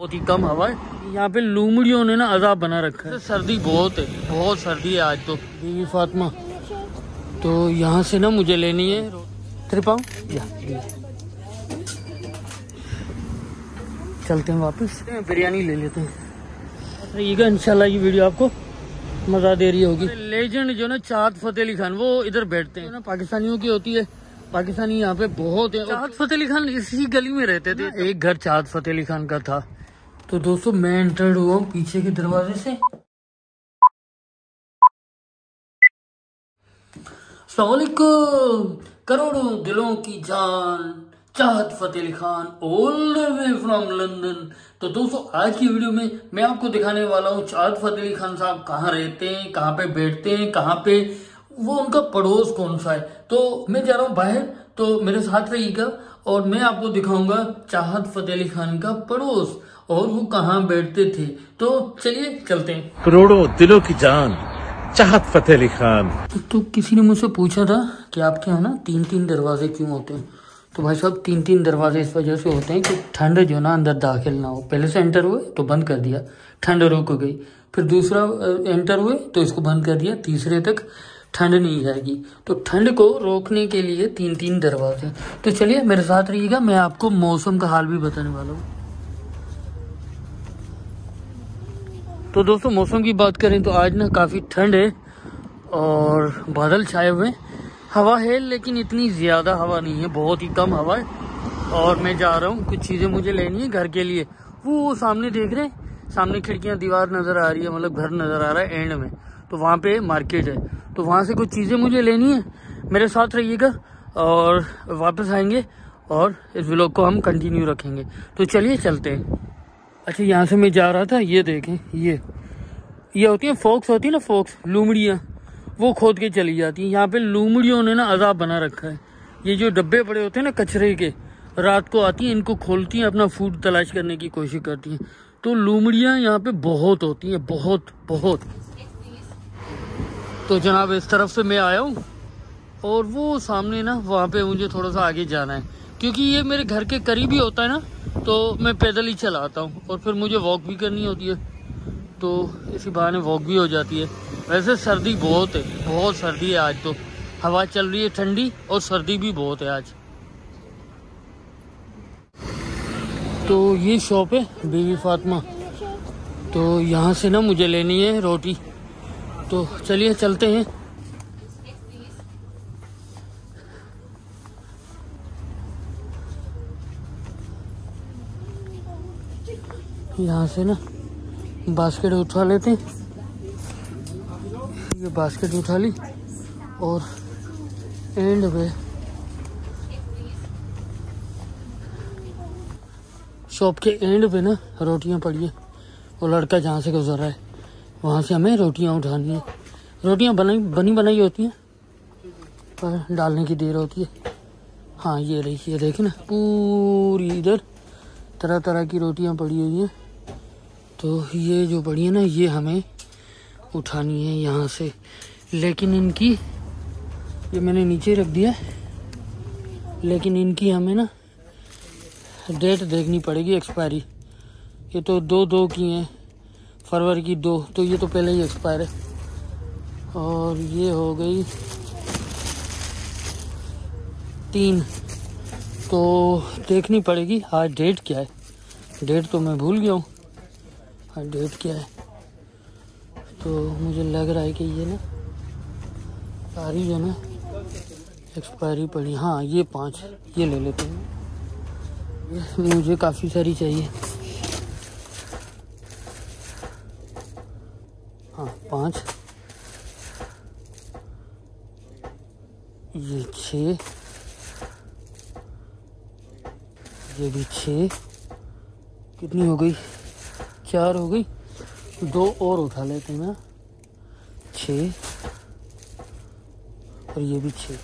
बहुत ही कम हवा है। यहाँ पे लूमड़ियों ने ना अजाब बना रखा है। सर्दी बहुत है बहुत सर्दी है आज तो। बीवी फातिमा तो यहाँ से ना मुझे लेनी है त्रिपाऊ चलते हैं वापस। बिरयानी ले लेते हैं। ये इंशाल्लाह ये वीडियो आपको मज़ा दे रही होगी। लेजेंड जो ना चाँद फतेह अली खान वो इधर बैठते हैं। ना पाकिस्तानियों की होती है पाकिस्तानी यहाँ पे बहुत है। चाँद फतेह अली खान इसी गली में रहते थे। एक घर चाँद फतेह अली खान का था। तो दोस्तों, मैं एंटर्ड हुआ हूँ पीछे के दरवाजे से। करोड़ों दिलों की जान, Chahat Fateh Ali Khan the way from London तो दोस्तों, आज की वीडियो में मैं आपको दिखाने वाला हूँ चाहत फतेह अली खान साहब कहाँ रहते हैं, कहाँ पे बैठते हैं, कहाँ पे, वो उनका पड़ोस कौन सा है। तो मैं जा रहा हूँ बाहर तो मेरे साथ रहिएगा और मैं आपको दिखाऊँगा चाहत फतेह अली खान का पड़ोस। और वो कहाँ बैठते थे? तो चलिए चलते हैं। करोड़ों दिलों की जान चाहत फतेह अली खान। तो, तो किसी ने मुझसे पूछा था कि आपके यहाँ ना तीन तीन दरवाजे क्यों होते हैं? तो भाई साहब तीन तीन दरवाजे इस वजह से होते हैं कि ठंड जो ना अंदर दाखिल ना हो। पहले से एंटर हुए तो बंद कर दिया ठंड रुक गई। फिर दूसरा एंटर हुए तो इसको बंद कर दिया तीसरे तक ठंड नहीं जाएगी तो ठंड को रोकने के लिए तीन तीन दरवाजे। तो चलिए मेरे साथ रहिएगा मैं आपको मौसम का हाल भी बताने वाला हूँ। तो दोस्तों, मौसम की बात करें तो आज ना काफ़ी ठंड है और बादल छाए हुए हैं। हवा है, लेकिन इतनी ज़्यादा हवा नहीं है, बहुत ही कम हवा है। और मैं जा रहा हूँ, कुछ चीज़ें मुझे लेनी है घर के लिए। वो वो सामने देख रहे हैं, सामने खिड़कियाँ, दीवार नज़र आ रही है मतलब घर नज़र आ रहा है एंड में। तो वहाँ पे मार्केट है। तो वहाँ से कुछ चीज़ें मुझे लेनी है, मेरे साथ रहिएगा और वापस आएँगे और इस व्लॉग को हम कंटिन्यू रखेंगे। तो चलिए, चलते हैं। अच्छा यहाँ से मैं जा रहा था, ये देखें, ये। ये होती है फोक्स होती है ना फोक्स लूमड़ियाँ, वो खोद के चली जाती हैं। यहाँ पे लूमड़ियों ने ना अजाब बना रखा है। ये जो डब्बे पड़े होते हैं ना कचरे के, रात को आती हैं, इनको खोलती हैं, अपना फ़ूड तलाश करने की कोशिश करती हैं। तो लूमड़ियाँ यहाँ पे बहुत होती हैं, बहुत बहुत। तो जनाब, इस तरफ़ से मैं आया हूँ, और वो सामने ना, वहाँ पे मुझे थोड़ा सा आगे जाना है। क्योंकि ये मेरे घर के करीब ही होता है ना तो मैं पैदल ही चलाता हूँ और फिर मुझे वॉक भी करनी होती है। तो इसी बहाने वॉक भी हो जाती है। वैसे सर्दी बहुत है, बहुत सर्दी है आज तो। हवा चल रही है ठंडी और सर्दी भी बहुत है आज। तो ये शॉप है बीवी फातिमा। तो यहाँ से ना मुझे लेनी है रोटी। तो चलिए चलते हैं। यहाँ से ना बास्केट उठा लेते ये बास्केट उठा ली और एंड पे शॉप के एंड पे ना रोटियाँ पड़ी है वो लड़का जहाँ से गुजर रहा है, वहाँ से हमें रोटियाँ उठानी है। रोटियाँ बनाई, बनी बनाई होती हैं, पर डालने की देर होती है। हाँ ये रही, ये देखे ना, पूरी इधर तरह तरह की रोटियाँ पड़ी हुई हैं। तो ये जो बड़ी है ना, ये हमें उठानी है यहाँ से। लेकिन इनकी, ये मैंने नीचे रख दिया। लेकिन इनकी हमें ना डेट देखनी पड़ेगी एक्सपायरी ये तो दो दो की हैं। फरवरी की दो तो ये तो पहले ही एक्सपायर है। और ये हो गई तीन। तो देखनी पड़ेगी आज डेट क्या है। डेट तो मैं भूल गया हूँ। हाँ डेट क्या है। तो मुझे लग रहा है कि ये ना सारी जो ना एक्सपायरी पड़ी। हाँ ये पाँच, ये ले लेते हैं। मुझे काफ़ी सारी चाहिए। हाँ पाँच। ये छ। ये भी छ। कितनी हो गई? चार हो गई। दो और उठा लेते हैं। ना छ और ये भी छ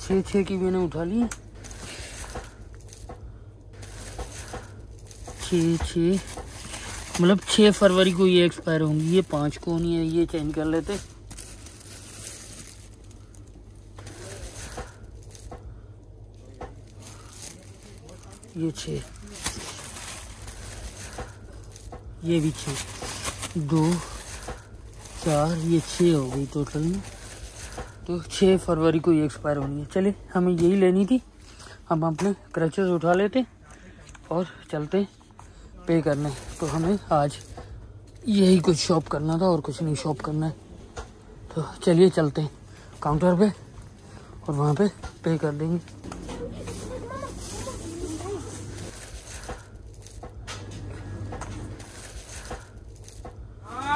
छः छः की मैंने उठा ली। छ छ मतलब छः फरवरी को ये एक्सपायर होंगी। ये पाँच को नहीं है, ये चेंज कर लेते। ये छः ये भी छः दो, चार, ये छः हो गई टोटल में तो छः फरवरी को ये एक्सपायर होनी है। चलिए, हमें यही लेनी थी। हम अपने क्रचेस उठा लेते और चलते पे करने। तो हमें आज यही कुछ शॉप करना था और कुछ नहीं शॉप करना है। तो चलिए चलते हैं। काउंटर पे और वहाँ पे पे कर देंगे।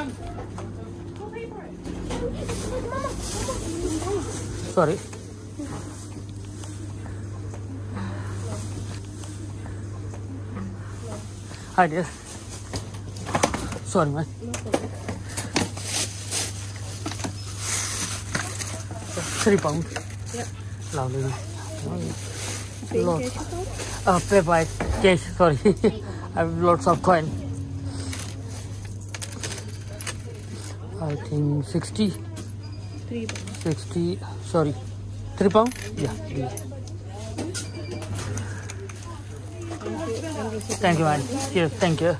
Mom. Sorry. Hi, dear. Sorry, man. Three pounds. Yep. Lovely. Paying Lot. Uh, pay by cash, sorry. I have lots of coin. I think sixty sixty sorry three pound या thank you madam yes thank you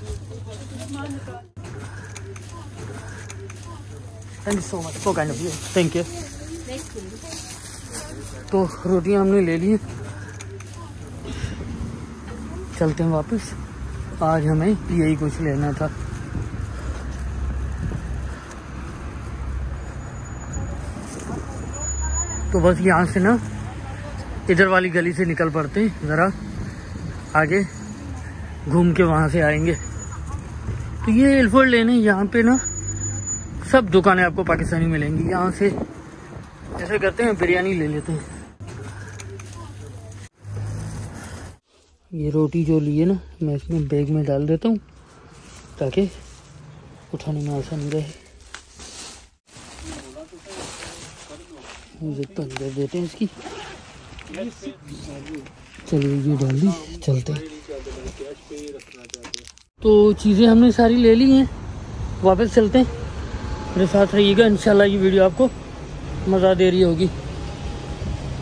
thank you so much for kind of you thank you तो रोटियाँ हमने ले ली। चलते हैं वापस। आज हमें यही कुछ लेना था। तो बस यहाँ से ना इधर वाली गली से निकल पड़ते हैं, ज़रा आगे, घूम के वहाँ से आएँगे। तो ये एल्फोर्ड लेन यहाँ पे ना सब दुकानें आपको पाकिस्तानी मिलेंगी, यहाँ से ऐसे करते हैं, बिरयानी ले लेते हैं। ये रोटी जो ली है ना, मैं इसमें बैग में डाल देता हूँ, ताकि उठाने में आसानी रहे। मुझे तो अंदर देते हैं इसकी। चलिए ये डाल दी, चलते तो चीज़ें हमने सारी ले ली हैं, वापस चलते हैं। मेरे साथ रहिएगा, इंशाल्लाह ये वीडियो आपको मज़ा दे रही होगी।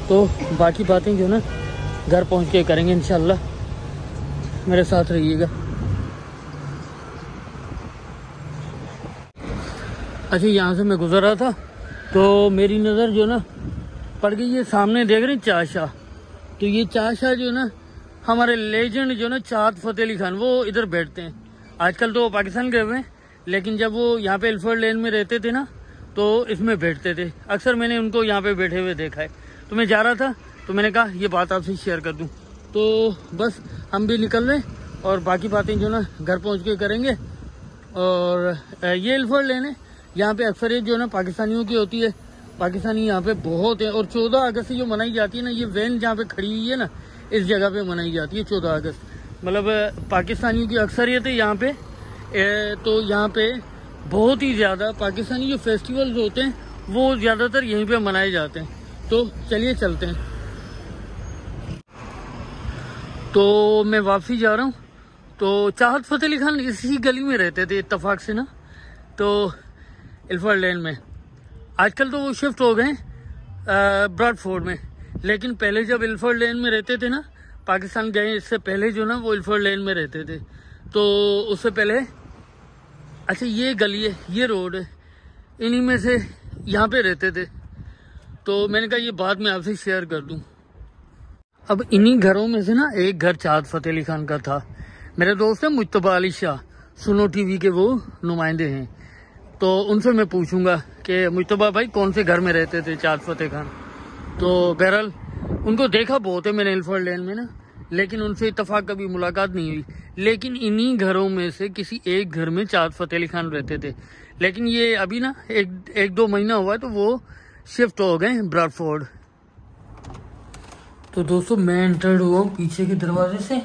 तो बाकी बातें जो ना, घर पहुँच के करेंगे इंशाल्लाह। मेरे साथ रहिएगा। अच्छा यहाँ से मैं गुजर रहा था। तो मेरी नज़र जो ना पड़ गई, ये सामने देख रहे हैं चाशा तो ये चाशा जो ना, हमारे लेजेंड जो ना, चाँद फतेह अली खान, वो इधर बैठते हैं। आजकल तो वो पाकिस्तान गए हुए हैं, लेकिन जब वो यहाँ पे एल्फर्ड लेन में रहते थे ना तो इसमें बैठते थे। अक्सर मैंने उनको यहाँ पे बैठे हुए देखा है। तो मैं जा रहा था तो मैंने कहा, ये बात आपसे शेयर कर दूँ। तो बस, हम भी निकल रहे और बाकी बातें जो ना, घर पहुँच के करेंगे। और ये एल्फर्ड लेन है यहाँ पे अक्सर जो ना पाकिस्तानियों की होती है पाकिस्तानी यहाँ पे बहुत है और चौदह अगस्त जो मनाई जाती है ना ये वैन जहाँ पे खड़ी हुई है ना इस जगह पे मनाई जाती है चौदह अगस्त। मतलब पाकिस्तानियों की अक्सरियत है यहाँ पे। ए, तो यहाँ पे बहुत ही ज़्यादा पाकिस्तानी जो फेस्टिवल्स होते हैं वो ज़्यादातर यहीं पे मनाए जाते हैं। तो चलिए चलते हैं। तो मैं वापसी जा रहा हूँ। तो चाहत फतेह अली खान इसी गली में रहते थे इतफाक से ना। तो इल्फर लेन में। आजकल तो वो शिफ्ट हो गए ब्रॉडफोर्ड में। लेकिन पहले जब इल्फर्ड लेन में रहते थे ना, पाकिस्तान गए, इससे पहले जो ना, वो इल्फर्ड लेन में रहते थे। तो उससे पहले अच्छा ये गली है, ये रोड है, इन्हीं में से यहाँ पे रहते थे। तो मैंने कहा ये बात मैं आपसे शेयर कर दूँ। अब इन्हीं घरों में से ना, एक घर चाँद फतेह अली खान का था। मेरे दोस्त है मुतबा अली शाह, सुनो टीवी के वो नुमाइंदे हैं। तो उनसे मैं पूछूँगा कि मुशतबा भाई कौन से घर में रहते थे चाँद फतेह खान? तो बहरहाल, उनको देखा बहुत है मैंने एल्फर्ड लैंड में ना, लेकिन उनसे इतफाक कभी मुलाकात नहीं हुई। लेकिन इन्हीं घरों में से किसी एक घर में चाँद फतेह अली खान रहते थे। लेकिन ये अभी ना, एक एक दो महीना हुआ तो वो शिफ्ट हो गए ब्राडफोर्ड। तो दोस्तों, मैं एंटर्ड हुआ हूँ पीछे के दरवाजे से।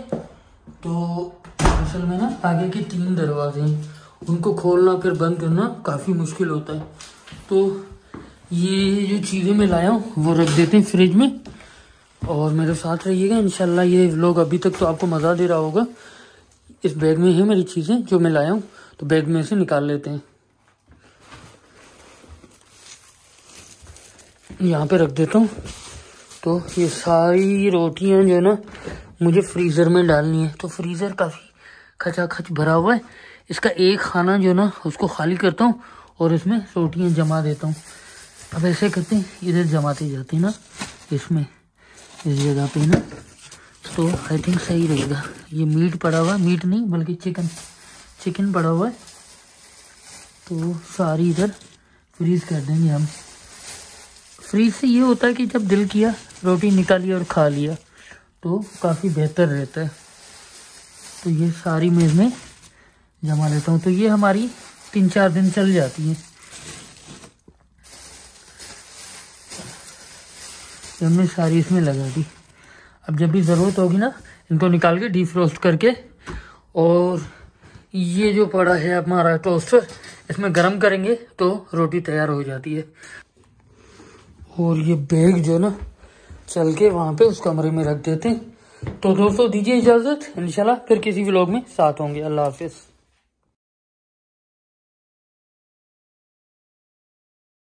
तो असल में ना, आगे के तीन दरवाजे हैं। उनको खोलना फिर बंद करना काफ़ी मुश्किल होता है। तो ये जो चीज़ें मैं लाया हूँ, वो रख देते हैं फ्रिज में और मेरे साथ रहिएगा इनशाला ये लोग अभी तक तो आपको मज़ा दे रहा होगा। इस बैग में है मेरी चीज़ें जो मैं लाया हूँ तो बैग में से निकाल लेते हैं। यहाँ पे रख देता हूँ। तो ये सारी रोटियाँ जो है ना, मुझे फ्रीज़र में डालनी है। तो फ्रीज़र काफ़ी खचा खच भरा हुआ है। इसका एक खाना जो ना, उसको खाली करता हूँ और इसमें रोटियाँ जमा देता हूँ। अब ऐसे करते हैं, इधर जमाते जाते हैं ना, इसमें, इस जगह पे ना तो आई थिंक सही रहेगा। ये मीट पड़ा हुआ है मीट नहीं, बल्कि चिकन चिकन पड़ा हुआ है। तो सारी इधर फ्रीज कर देंगे हम। फ्रीज से ये होता है कि जब दिल किया, रोटी निकाली और खा लिया तो काफ़ी बेहतर रहता है। तो ये सारी मैं इसमें जमा लेता हूँ। तो ये हमारी तीन चार दिन चल जाती है। हमने सारी इसमें लगा दी। अब जब भी ज़रूरत होगी ना, इनको निकाल के डीप रोस्ट करके, और ये जो पड़ा है हमारा टोस्टर इसमें गरम करेंगे तो रोटी तैयार हो जाती है। और ये बैग जो ना, चल के वहाँ पे उस कमरे में रख देते हैं। तो दोस्तों, दीजिए इजाज़त। इंशाल्लाह फिर किसी व्लॉग में साथ होंगे। अल्लाह हाफिज़।